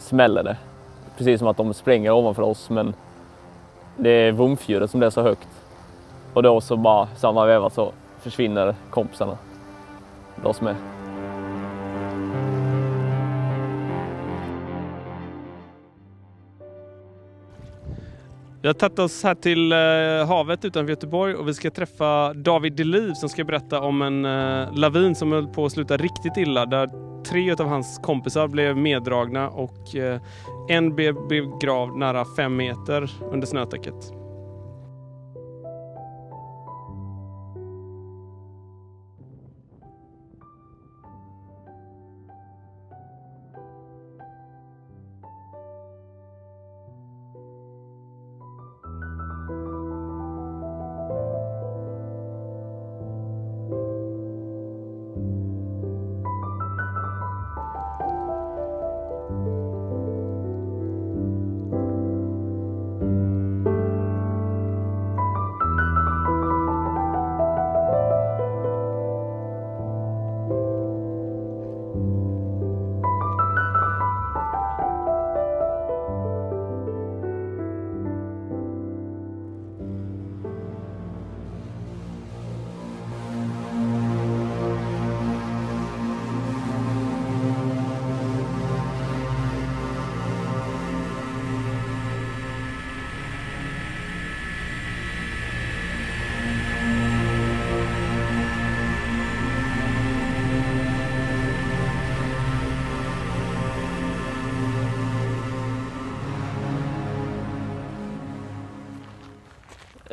smäller det. Precis som att de springer ovanför oss men det är vumfljudet som blir så högt. Och då så bara samma veva så försvinner kompisarna. De som är. Vi har tagit oss här till eh, havet utanför Göteborg och vi ska träffa David Deliv som ska berätta om en eh, lavin som höll på att sluta riktigt illa där tre av hans kompisar blev meddragna och eh, en blev begravd nära fem meter under snötäcket.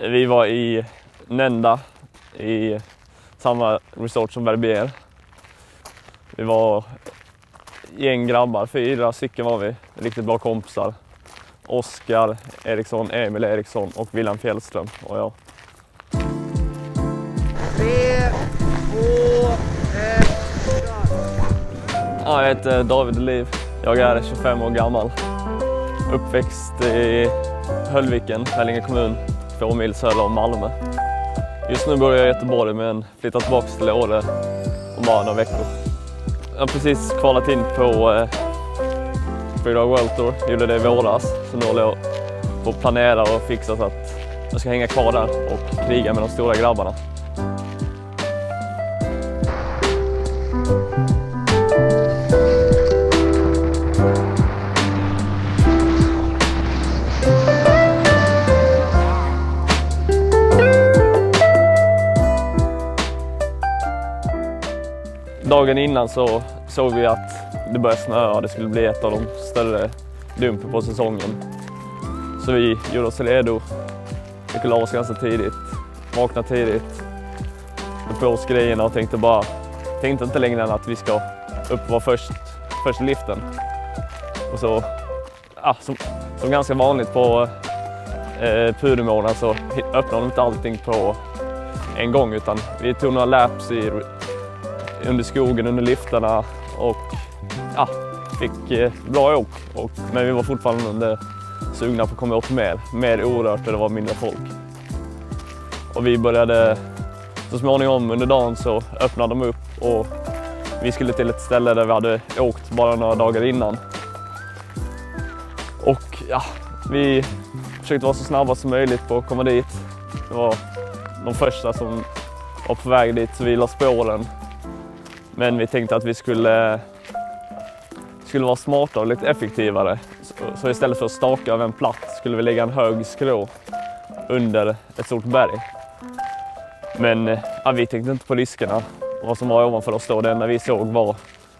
Vi var i Nända i samma resort som Verbier. Vi var gäng grabbar, fyra stycken var vi, riktigt bra kompisar. Oskar Eriksson, Emil Eriksson och William Fjällström och jag. Tre, två, ett, Ja, jag heter David Liv. Jag är 25 år gammal. Uppväxt i Höllviken, Vellinge kommun, två mil söder om Malmö. Just nu bor jag i Göteborg men flyttar tillbaka till Åre om bara några veckor. Jag har precis kvalat in på eh, World Tour, gjorde det i våras. Så nu håller jag på att planera och fixa så att jag ska hänga kvar där och kriga med de stora grabbarna. Dagen innan så såg vi att det började snöa och det skulle bli ett av de större dumpen på säsongen. Så vi gjorde oss redo. Vi la oss ganska tidigt, vaknade tidigt, tog på oss grejerna och tänkte bara, tänkte inte längre än att vi ska upp och vara först, först i liften. Och så, ja, som, som ganska vanligt på eh, Pudemålen så öppnade de inte allting på en gång utan vi tog några laps i under skogen, under liftarna och ja, fick eh, bra åk. Och, men vi var fortfarande sugna på att komma åt mer, mer orört och det var mindre folk. Och vi började så småningom under dagen så öppnade de upp och vi skulle till ett ställe där vi hade åkt bara några dagar innan. Och ja, vi försökte vara så snabba som möjligt på att komma dit. Det var de första som var på väg dit så vi la spåren men vi tänkte att vi skulle, skulle vara smartare och lite effektivare. Så, istället för att staka över en platt skulle vi lägga en hög skrå under ett stort berg. Men ja, vi tänkte inte på riskerna. Vad som var ovanför oss då, det enda vi såg var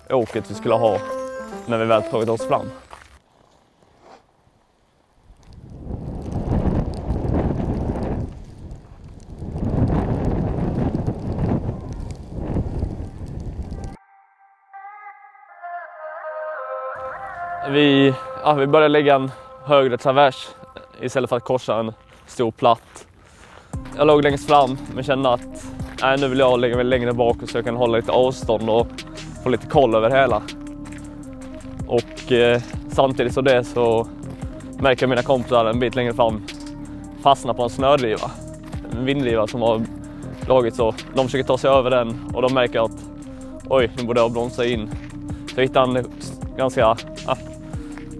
åket vi skulle ha när vi väl tagit oss fram. Vi, ja, vi började lägga en högre travers istället för att korsa en stor platt. Jag låg längst fram men kände att nej, nu vill jag lägga mig längre bak så jag kan hålla lite avstånd och få lite koll över hela. Och eh, samtidigt som det så märker jag mina kompisar en bit längre fram fastna på en snödriva. En vinddriva som har dragit så. De försöker ta sig över den och de märker att oj, nu borde jag bromsa in. Så jag hittade en ganska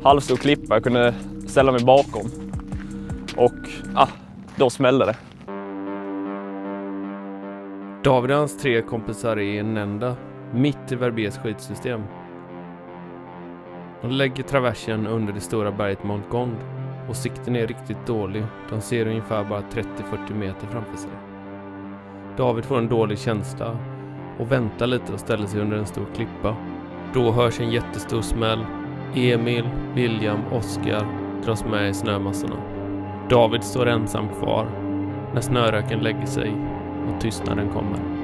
halvstor klippa jag kunde ställa mig bakom. Och ah, då smällde det. David och hans tre kompisar är i en ända, mitt i Verbiers skitsystem. De lägger traversen under det stora berget Mount Gond och sikten är riktigt dålig. De ser ungefär bara 30-40 meter framför sig. David får en dålig känsla och väntar lite och ställer sig under en stor klippa. Då hörs en jättestor smäll. Emil, William, Oskar dras med i snömassorna. David står ensam kvar när snöröken lägger sig och tystnaden kommer.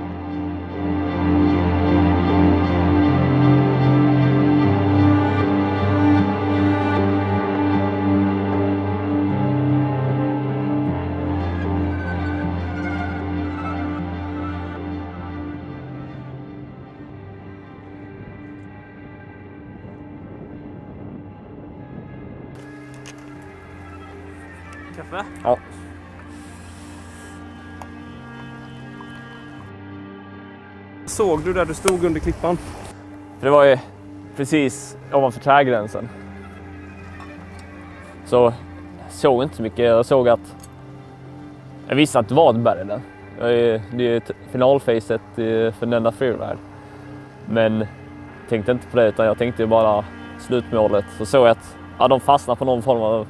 Såg du där du stod under klippan? För det var ju precis ovanför trädgränsen. Så jag såg inte så mycket. Jag såg att... Jag visste att det var ett berg där. Det är ju finalfacet i- för Nenda Freeride. Men tänkte inte på det utan jag tänkte ju bara slutmålet. Så såg jag att ja, de fastnade på någon form av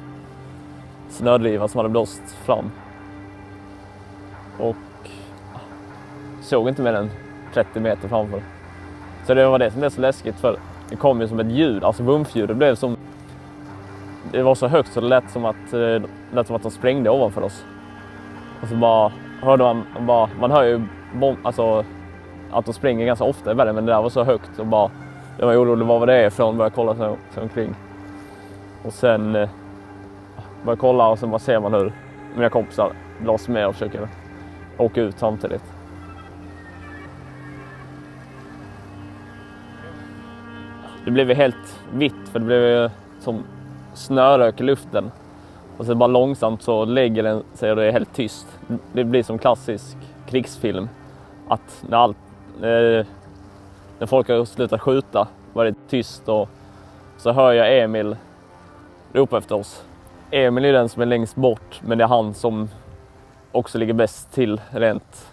snödriva som hade blåst fram. Och såg inte mer än 30 meter framför. Så det var det som blev så läskigt för det kom ju som ett ljud, alltså vumfljudet blev som... Det var så högt så det lät som att, eh, det lät som att de sprängde ovanför oss. Och så bara hörde man, bara, man hör ju bom, alltså, att de springer ganska ofta i bergen men det där var så högt och bara... Jag var orolig vad det är ifrån, började kolla sig, sig omkring. Och sen eh, började kolla och sen bara ser man hur mina kompisar dras med och försöker åka ut samtidigt. Det blev ju helt vitt för det blev ju som snörök i luften. Och så bara långsamt så lägger den sig och det är helt tyst. Det blir som klassisk krigsfilm. Att när, allt, eh, när folk har slutat skjuta var det tyst och så hör jag Emil ropa efter oss. Emil är den som är längst bort men det är han som också ligger bäst till rent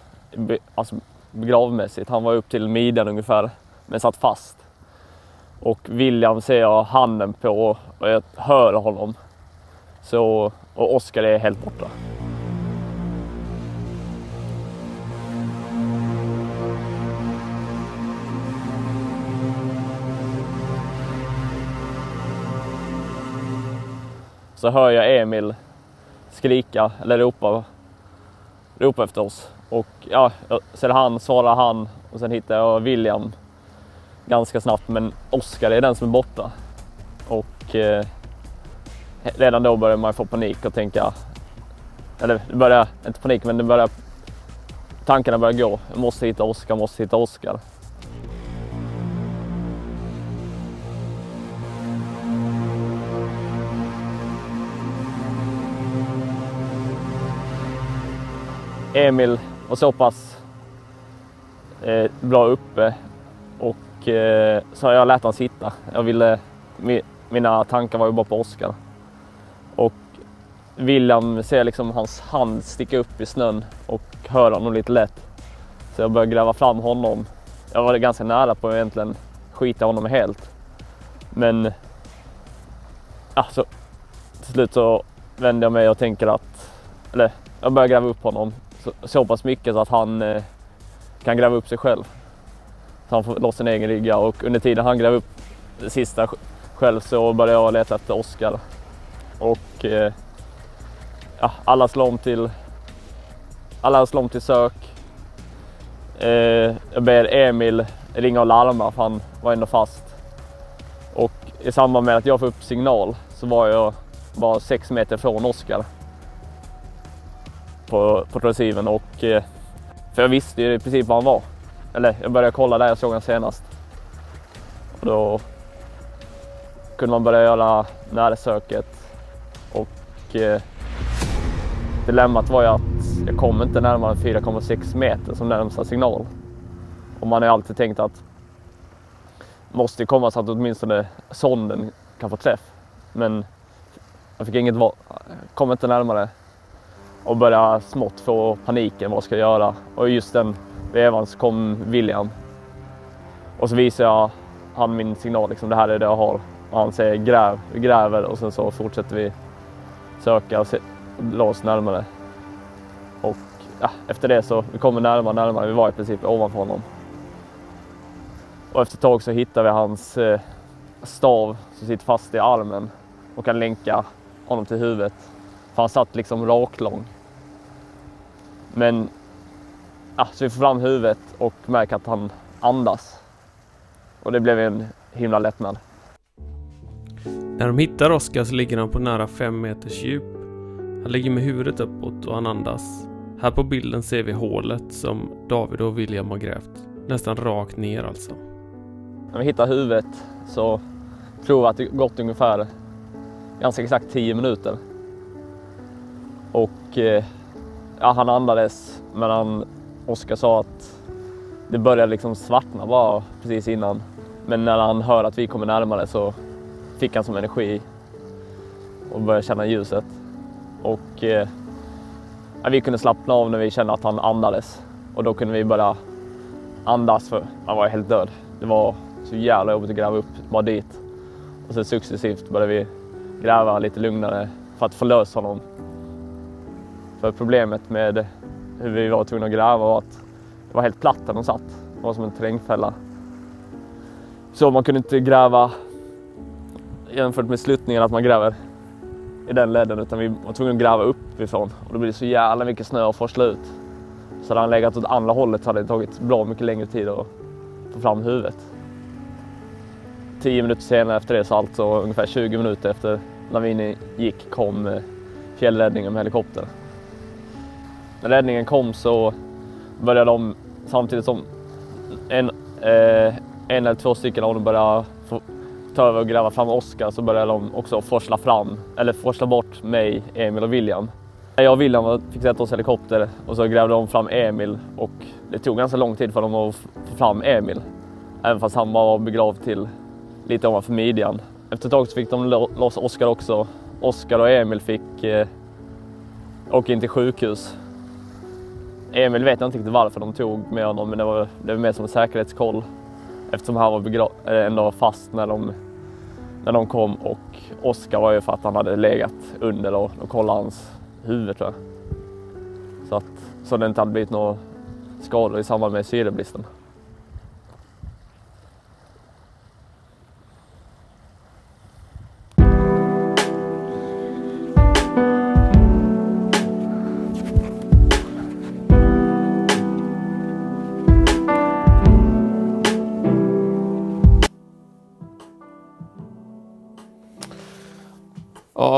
alltså begravmässigt. Han var upp till midjan ungefär men satt fast. Och William ser jag handen på och jag hör honom. Så, och Oskar är helt borta. Så hör jag Emil skrika eller ropa, ropa efter oss. Och ja, sen han, svarar han och sen hittar jag William ganska snabbt. Men Oskar är den som är borta. Och eh, redan då börjar man få panik och tänka, eller det börjar, inte panik men det börjar, tankarna börjar gå. Jag måste hitta Oskar, måste hitta Oskar. Emil var så pass eh, bra uppe och eh, så jag lät han sitta. Jag ville, mina tankar var ju bara på Oskar. Och William ser liksom hans hand sticka upp i snön och hör honom lite lätt. Så jag började gräva fram honom. Jag var ganska nära på att egentligen skita honom helt. Men alltså, till slut så vänder jag mig och tänker att, eller jag börjar gräva upp honom så, så pass mycket så att han eh, kan gräva upp sig själv. Så han får loss sin egen rygga och under tiden han gräver upp det sista själv så började jag leta efter Oskar. Och eh, ja, alla slår om till, alla slår om till sök. Eh, jag ber Emil ringa och larma för han var ändå fast. Och i samband med att jag får upp signal så var jag bara sex meter från Oskar på, på receiven och eh, för jag visste ju i princip var han var. Eller jag började kolla där jag såg honom senast. Och då kunde man börja göra närsöket och eh, dilemmat var ju att jag kom inte närmare än 4,6 meter som närmsta signal. Och man har ju alltid tänkt att måste ju komma så att åtminstone sonden kan få träff. Men jag fick inget val, kom inte närmare och började smått få paniken, vad ska jag göra? Och just den vevan så kom William. Och så visade jag han min signal, liksom, det här är det jag har. Och han säger gräv, vi gräver och sen så fortsätter vi söka och se, la oss närmare. Och ja, efter det så vi kommer närmare närmare, vi var i princip ovanför honom. Och efter ett tag så hittar vi hans eh, stav som sitter fast i armen och kan länka honom till huvudet. För han satt liksom raklång. Men ja, så vi får fram huvudet och märker att han andas. Och det blev en himla lättnad. När de hittar Oskar så ligger han på nära fem meters djup. Han ligger med huvudet uppåt och han andas. Här på bilden ser vi hålet som David och William har grävt. Nästan rakt ner alltså. När vi hittar huvudet så tror vi att det gått ungefär ganska exakt 10 minuter. Och eh, ja, han andades men han, Oskar sa att det började liksom svartna bara precis innan. Men när han hör att vi kommer närmare så fick han som energi och började känna ljuset. Och eh, vi kunde slappna av när vi kände att han andades och då kunde vi börja andas för han var helt död. Det var så jävla jobbigt att gräva upp bara dit. Och sen successivt började vi gräva lite lugnare för att få lös honom. För problemet med hur vi var tvungna att gräva var att det var helt platt där de satt. Det var som en terrängfälla. Så man kunde inte gräva jämfört med sluttningen att man gräver i den ledden utan vi var tvungna att gräva uppifrån och då blir det så jävla mycket snö att forsla ut. Så hade han legat åt andra hållet så hade det tagit bra mycket längre tid att få fram huvudet. Tio minuter senare efter det, så alltså ungefär 20 minuter efter lavinen gick, kom eh, fjällräddningen med helikoptern. När räddningen kom så började de samtidigt som en, eh, en eller två stycken av dem började få, ta över och gräva fram Oskar så började de också forsla fram, eller forsla bort mig, Emil och William. Jag och William fick sätta oss i helikopter och så grävde de fram Emil och det tog ganska lång tid för dem att få fram Emil. Även fast han var begravd till lite ovanför midjan. Efter ett tag så fick de loss Oskar också. Oskar och Emil fick eh, åka in till sjukhus. Emil vet jag inte riktigt varför de tog med honom men det var, det var mer som en säkerhetskoll eftersom han var ändå fast när de, när de kom och Oskar var ju för att han hade legat under och de kollade hans huvud tror jag. Så att så det inte hade blivit några skador i samband med syrebristen.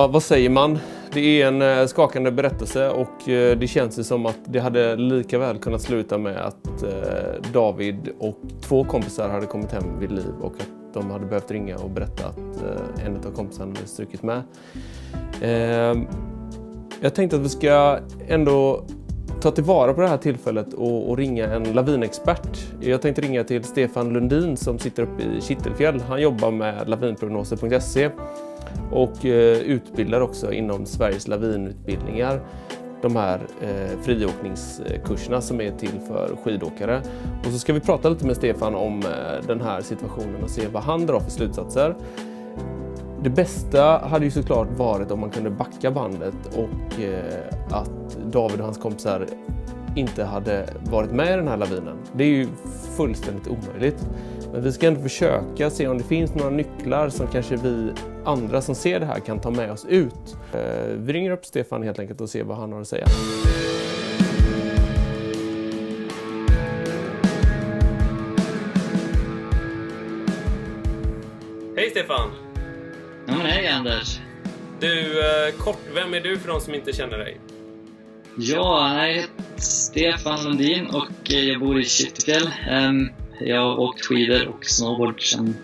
Vad säger man? Det är en eh, skakande berättelse och eh, det känns ju som att det hade lika väl kunnat sluta med att eh, David och två kompisar hade kommit hem vid liv och att de hade behövt ringa och berätta att en av kompisarna hade strukit med. Ehm, jag tänkte att vi ska ändå ta tillvara på det här tillfället och, och, ringa en lavinexpert. Jag tänkte ringa till Stefan Lundin som sitter uppe i Kittelfjäll. Han jobbar med lavinprognoser.se och eh, utbildar också inom Sveriges lavinutbildningar de här eh, friåkningskurserna som är till för skidåkare. Och så ska vi prata lite med Stefan om eh, den här situationen och se vad han drar för slutsatser. Det bästa hade ju såklart varit om man kunde backa bandet och eh, att David och hans kompisar inte hade varit med i den här lavinen. Det är ju fullständigt omöjligt. Men vi ska ändå försöka se om det finns några nycklar som kanske vi andra som ser det här kan ta med oss ut. Eh, vi ringer upp Stefan helt enkelt och ser vad han har att säga. Hej Stefan! Ja men hej Anders! Du, eh, kort, vem är du för de som inte känner dig? Ja, jag heter Stefan Lundin och jag bor i Kittelfjäll. Jag har åkt skidor och snowboard sen,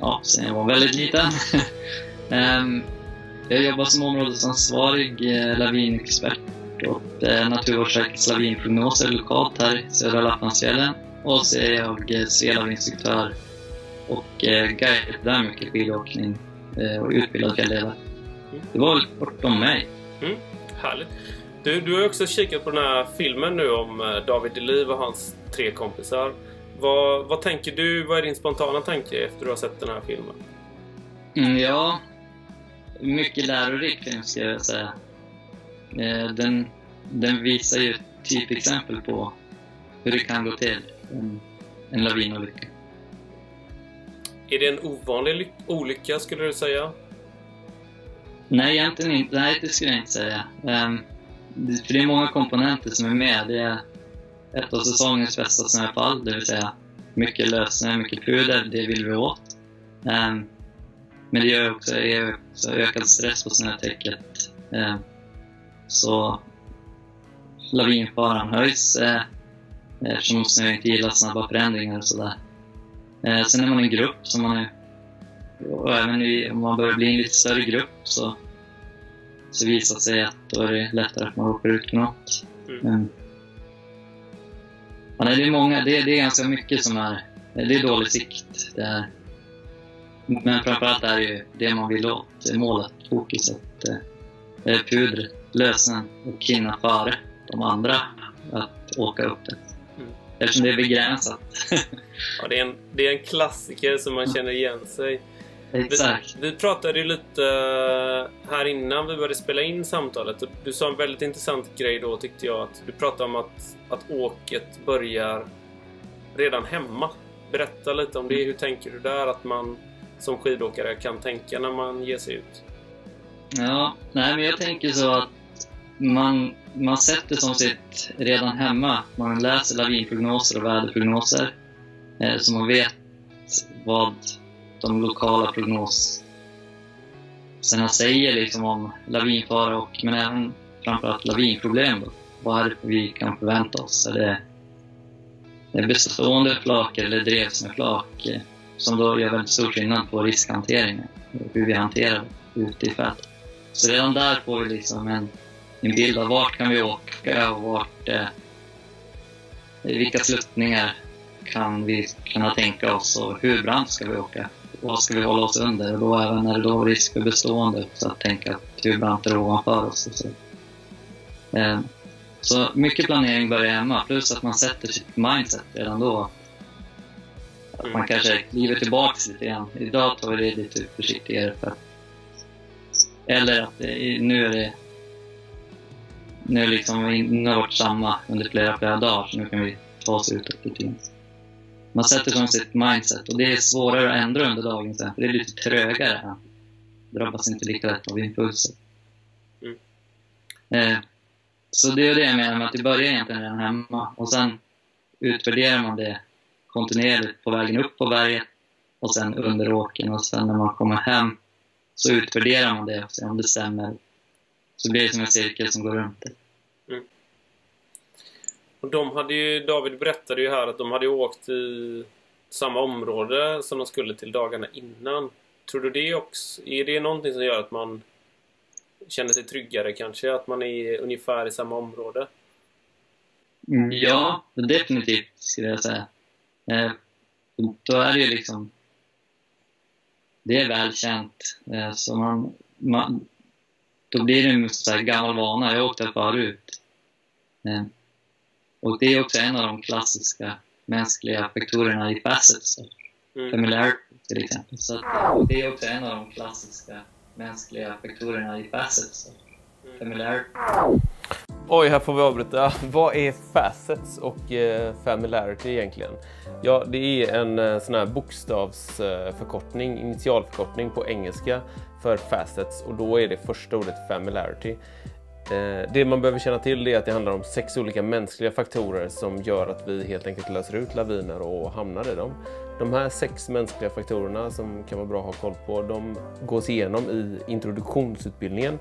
ja, sedan jag var väldigt liten. Ehm, jag jobbar som områdesansvarig eh, lavinexpert åt eh, Naturvårdsverkets lavinprognoser lokalt här i södra Lapplandsfjällen. Och så är jag eh, selavinstruktör och guidar mycket skidåkning och utbildad fjällledare. Det var väl bortom mig. Mm, härligt. Du, du har också kikat på den här filmen nu om David Deliv och hans tre kompisar. Vad, vad tänker du? Vad är din spontana tanke efter att du har sett den här filmen? Mm, ja, mycket lärorik film ska jag säga. Eh, Den, den visar ju typexempel på hur det kan gå till, en, en lavinolycka. Är det en ovanlig ly- olycka skulle du säga? Nej, egentligen inte. Nej, det skulle jag inte säga. Ehm, det- för det är många komponenter som är med. Det är ett av säsongens bästa snöfall, det vill säga mycket lössnö, mycket puder. Det vill vi åt. Ehm, men det gör också, är också ökad stress på snötäcket. Ehm, så lavinfaran höjs eh, eftersom snö inte gillar snabba förändringar och sådär. Eh, sen är man en grupp som man är och även i, om man börjar bli en lite större grupp så, så visar det sig att då är det lättare att man råkar ut för något. Mm. Men, ja, nej, det, är många, det, det är ganska mycket som är... Det är dålig sikt. Det är, men framförallt är det ju det man vill åt. Målet, fokuset. Det är pudret, lösen och hinna före de andra att åka upp det. Mm. Eftersom det är begränsat. Ja, det, är en, det är en klassiker som man känner igen sig. Exakt. Vi, vi pratade ju lite eh, här innan vi började spela in samtalet. Du sa en väldigt intressant grej då tyckte jag. Att du pratade om att, att åket börjar redan hemma. Berätta lite om det. Hur tänker du där? Att man som skidåkare kan tänka när man ger sig ut? Ja, nej men jag tänker så att man, man sätter som sitt redan hemma. Man läser lavinprognoser och väderprognoser. Eh, så man vet vad de lokala prognoserna säger liksom om lavinfara och men även framförallt lavinproblem. Då. Vad är det vi kan förvänta oss? Är det, är det bestående flak eller drevs med flak? Eh, som då gör väldigt stor skillnad på riskhanteringen. Hur vi hanterar det ute i fält. Så redan där får vi liksom en, en bild av vart kan vi åka och vart, eh, vilka sluttningar kan vi kunna tänka oss och hur brant ska vi åka? Vad ska vi hålla oss under? Och då även är det då risk för bestående, så att tänka att hur brant är det ovanför oss? Och så. Eh, så mycket planering börjar hemma, plus att man sätter sitt mindset redan då. Att man kanske kliver tillbaka lite grann. Idag tar vi det lite försiktigare för eller att det, nu är det nu liksom, nu har det varit samma under flera, flera dagar, så nu kan vi ta oss utåt lite grann. Man sätter som sitt mindset och det är svårare att ändra under dagen sen, för det är lite trögare. Man drabbas inte lika lätt av impulser. Mm. Eh, så det är det jag menar med att det börjar egentligen redan hemma och sen utvärderar man det kontinuerligt på vägen upp på berget och sen under åken och sen när man kommer hem så utvärderar man det och ser om det stämmer. Så blir det som en cirkel som går runt det. Och de hade ju, David berättade ju här att de hade ju åkt i samma område som de skulle till dagarna innan. Tror du det också? Är det någonting som gör att man känner sig tryggare kanske? Att man är ungefär i samma område? Ja, definitivt skulle jag säga. Eh, då är det ju liksom... Det är välkänt. Eh, så man, man, då blir det en så här gammal vana. Jag har åkt där förut. Eh, och det är också en av de klassiska mänskliga faktorerna i facets. Mm. Familiarity till exempel. Så att, det är också en av de klassiska mänskliga faktorerna i facets. Familiarity. Oj, här får vi avbryta. Vad är facets och eh, familiarity egentligen? Ja, det är en eh, sån här bokstavsförkortning, initialförkortning på engelska för facets och då är det första ordet familiarity. Eh, det man behöver känna till är att det handlar om sex olika mänskliga faktorer som gör att vi helt enkelt löser ut laviner och hamnar i dem. De här sex mänskliga faktorerna som kan vara bra att ha koll på, de gås igenom i introduktionsutbildningen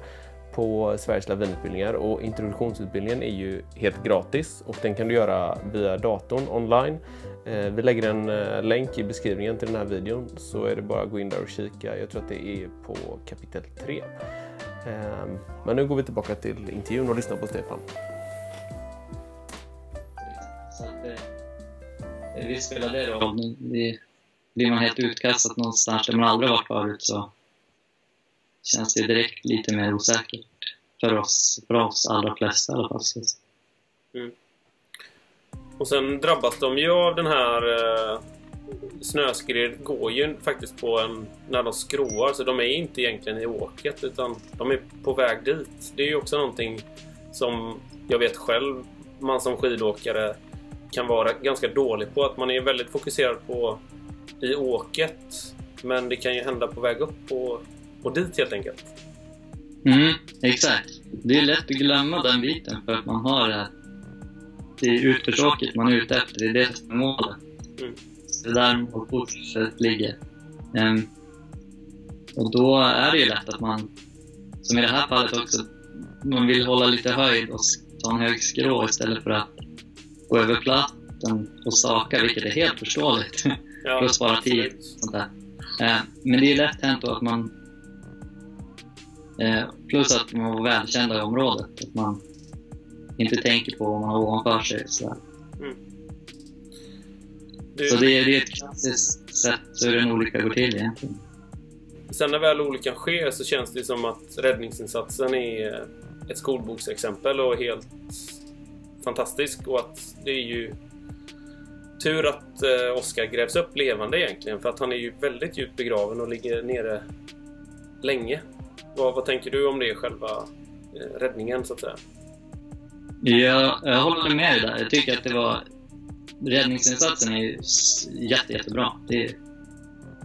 på Sveriges lavinutbildningar och introduktionsutbildningen är ju helt gratis och den kan du göra via datorn online. Eh, vi lägger en eh, länk i beskrivningen till den här videon så är det bara att gå in där och kika. Jag tror att det är på kapitel 3. Eh, men nu går vi tillbaka till intervjun och lyssnar på Stefan. Så att det, visst spelar det. Det, blir man helt utkastad någonstans där man aldrig varit förut så känns det direkt lite mer osäkert för oss, för oss allra flesta i alla fall. säga. Och sen drabbas de ju av den här eh, snöskred går ju faktiskt på en, när de skråar så de är inte egentligen i åket utan de är på väg dit. Det är ju också någonting som jag vet själv man som skidåkare kan vara ganska dålig på. Att man är väldigt fokuserad på i åket men det kan ju hända på väg upp och, och dit helt enkelt. Mm, exakt. Det är lätt att glömma den biten för att man har det här är utförsåket man är ute efter, det är det som är målet. Mm. Är där målkortet ligger. Ehm, och då är det ju lätt att man, som i det här fallet också, man vill hålla lite höjd och ta en hög skrå istället för att gå över platten och staka, vilket är helt förståeligt. Ja, för att spara tid. Sånt där. Eh, men det är lätt hänt då att man... Eh, plus att man var välkända i området. Att man inte tänker på vad man har ovanför sig. Så, Du, så det, är- det är ett klassiskt sätt hur en olycka går till egentligen. Sen när väl olyckan sker så känns det som att räddningsinsatsen är ett skolboksexempel och helt fantastisk. Och att det är ju tur att eh, Oskar grävs upp levande egentligen. För att han är ju väldigt djupt begraven och ligger nere länge. Vad, vad tänker du om det själva eh, räddningen så att säga? Jag, jag håller med dig där. Jag tycker att det var... Räddningsinsatsen är jätte, jättebra. Det, är-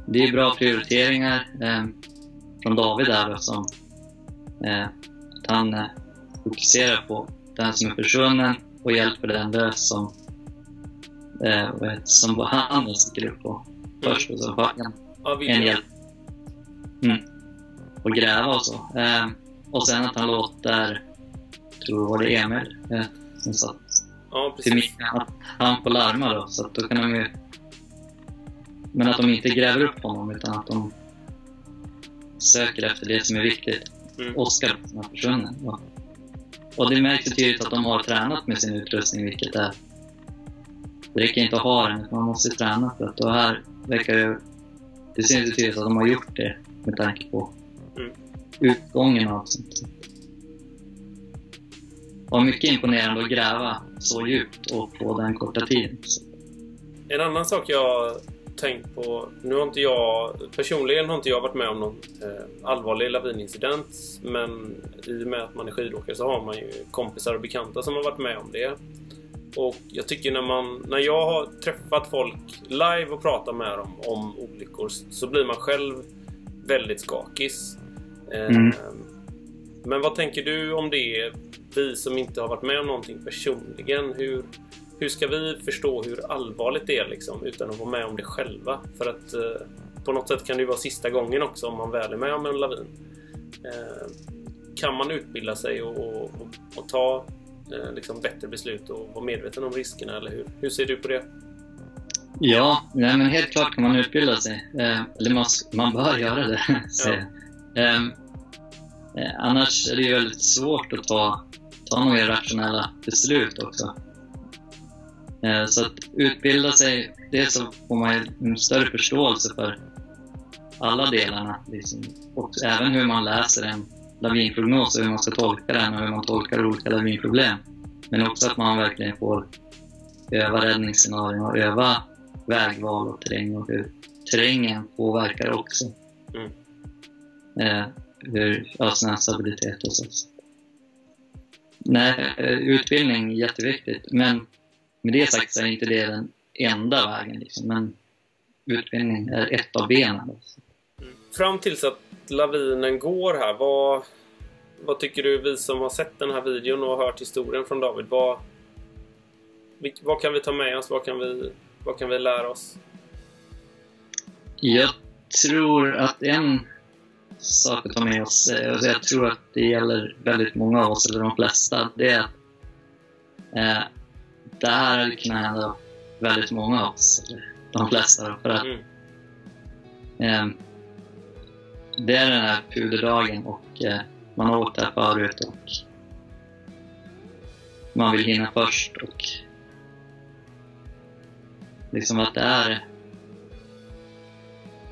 det är bra prioriteringar eh, från David där som... Eh, att han eh, fokuserar på den som är försvunnen och hjälper den lös som... Eh, som var han sticker upp på först och så får han en hjälp. Mm. Och gräva och så. Eh, och sen att han låter, tror jag var det Emil, eh, som satt Ja, till precis. mitt, att han får larma då. Så att då kan de ju... Men att de inte gräver upp honom utan att de söker efter det som är viktigt. Mm. Oskar som är försvunnen. Och, och det märks ju tydligt att de har tränat med sin utrustning, vilket är... Det räcker inte att ha den, man måste träna för att och här verkar det... Det syns ju tydligt att de har gjort det med tanke på Mm. utgången av sånt. Och mycket imponerande att gräva så djupt och på den korta tiden. En annan sak jag tänkt på. Nu har inte jag personligen har inte jag varit med om någon eh, allvarlig lavinincident. Men i och med att man är skidåkare så har man ju kompisar och bekanta som har varit med om det. Och jag tycker när man när jag har träffat folk live och pratat med dem om olyckor så blir man själv väldigt skakis. Eh, Mm. Men vad tänker du om det? Vi som inte har varit med om någonting personligen. Hur, hur ska vi förstå hur allvarligt det är liksom, utan att vara med om det själva? För att eh, på något sätt kan det ju vara sista gången också om man väl är med om en lavin. Eh, kan man utbilda sig och, och, och, och ta eh, liksom bättre beslut och vara medveten om riskerna? Eller hur, hur ser du på det? Ja, nej, men helt klart kan man utbilda sig. Eh, eller man, man bör göra det. jag. Ehm, eh, annars är det väldigt svårt att ta, ta några rationella beslut också. Eh, så att utbilda sig, dels så får man en större förståelse för alla delarna. Liksom. Och även hur man läser en lavinprognos och hur man ska tolka den och hur man tolkar olika lavinproblem. Men också att man verkligen får öva räddningsscenarion och öva vägval och terräng och hur terrängen påverkar också. Mm. Eh, hur, ja, stabilitet och så. Nej, eh, utbildning är jätteviktigt. Men med det sagt så är inte det den enda vägen. Liksom. Men utbildning är ett av benen. Fram tills att lavinen går här, vad, vad tycker du vi som har sett den här videon och hört historien från David? Vad, vad kan vi ta med oss? Vad kan vi, vad kan vi lära oss? Jag tror att en sak att ta med oss, eh, och jag tror att det gäller väldigt många av oss, eller de flesta, det är att eh, det här hade kunnat hända väldigt många av oss, eller de flesta. För att Mm. eh, det är den här puderdagen och eh, man har åkt där förut och man vill hinna först och liksom att det är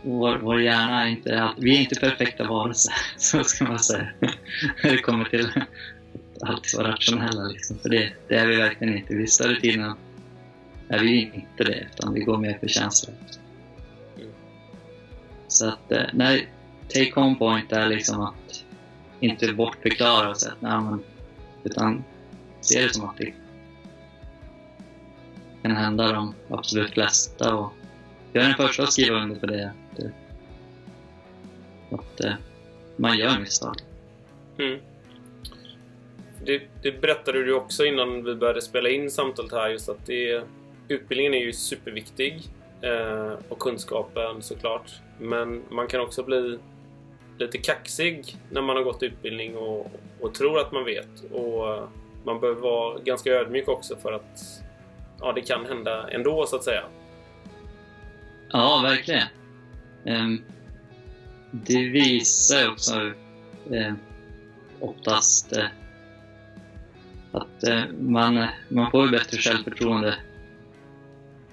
vår, vår hjärna är inte allt, vi är inte perfekta varelser, så ska man säga. När det kommer till att alltid vara rationella liksom. För det, det är vi verkligen inte. Vi större tiden är vi inte det, utan vi går mer för känslor. Så att, eh, nej, take home point är liksom att inte bortförklara och säga att nej, men, utan se det som att det kan hända de absolut flesta. Och jag är den första att skriva under på det. Att, eh, man gör misstag. Mm. Det, det berättade du också innan vi började spela in samtalet här just att det, utbildningen är ju superviktig eh, och kunskapen såklart. Men man kan också bli lite kaxig när man har gått utbildning och, och tror att man vet. Och eh, man behöver vara ganska ödmjuk också för att ja, det kan hända ändå så att säga. Ja, verkligen. Um, det visar också eh, oftast eh, att eh, man, man får bättre självförtroende.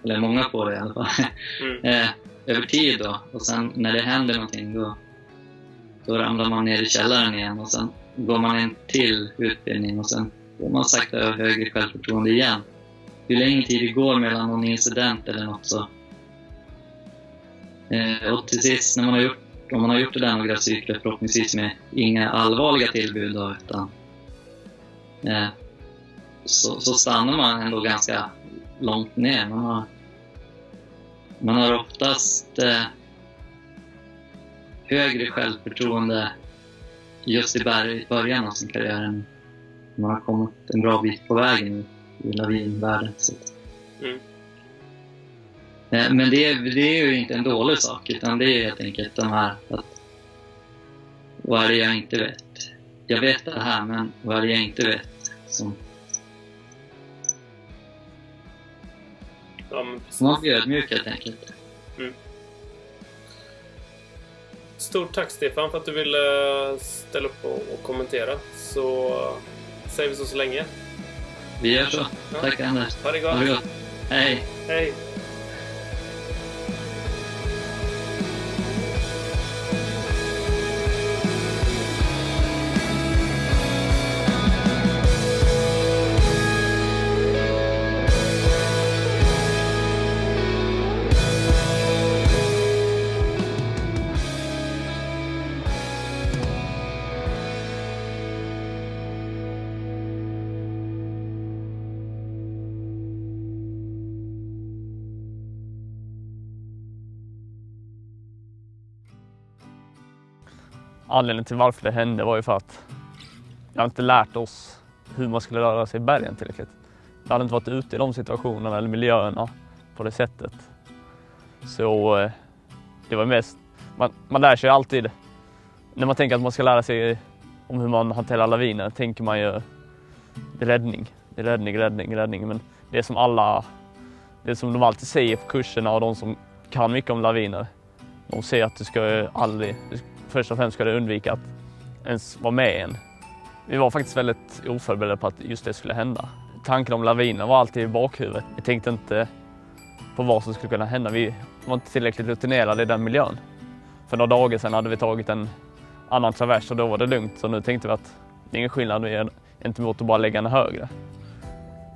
Eller många får det i alla fall. Mm. eh, över tid då. Och sen när det händer någonting då, då ramlar man ner i källaren igen och sen går man en till utbildning och sen får man sakta över högre självförtroende igen. Ju längre tid det går mellan någon incident eller något så Eh, och till sist, när man har gjort, om man har gjort det där några cykler, förhoppningsvis med inga allvarliga tillbud då, utan eh, så, så stannar man ändå ganska långt ner. Man har, man har oftast eh, högre självförtroende just i början av sin karriär än man har kommit en bra bit på vägen i lavinvärlden. Så. Mm. Eh, Men det, är- det är ju inte en dålig sak, utan det är helt enkelt de här att vad är det jag inte vet? Jag vet det här, men vad är det jag inte vet? Som, Ja, man får ödmjuk helt enkelt. Stort tack Stefan för att du ville ställa upp och, kommentera. Så säger vi så så länge. Vi gör så. Ja. Tack Anders. Ha det Ha det gott. gott. Hej. Hej! Anledningen till varför det hände var ju för att jag inte lärt oss hur man skulle röra sig i bergen tillräckligt. Jag hade inte varit ute i de situationerna eller miljöerna på det sättet. Så eh, det var mest, man, man lär sig ju alltid, när man tänker att man ska lära sig om hur man hanterar laviner tänker man ju räddning, räddning, räddning, räddning. Men det som alla, det som de alltid säger på kurserna och de som kan mycket om laviner, de säger att du ska ju aldrig, du först och främst ska du undvika att ens vara med en. Vi var faktiskt väldigt oförberedda på att just det skulle hända. Tanken om lavinen var alltid i bakhuvudet. Vi tänkte inte på vad som skulle kunna hända. Vi var inte tillräckligt rutinerade i den miljön. För några dagar sedan hade vi tagit en annan travers och då var det lugnt. Så nu tänkte vi att det är ingen skillnad gentemot att bara lägga den högre.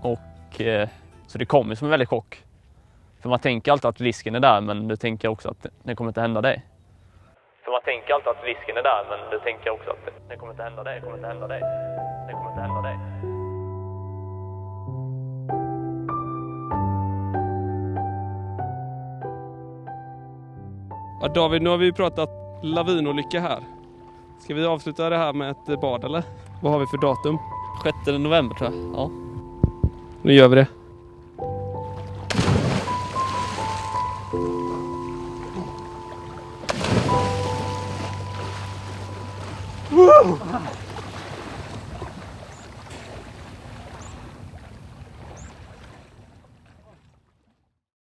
Och, eh, så det kom ju som en väldig chock. För man tänker alltid att risken är där men du tänker också att det kommer inte hända dig. För man tänker alltid att risken är där men du tänker också att det kommer inte hända dig, det kommer inte hända dig. Det kommer inte hända dig. Ja, David, nu har vi pratat lavinolycka här. Ska vi avsluta det här med ett bad eller? Vad har vi för datum? 6 november tror jag. Ja. Nu gör vi det. Oh!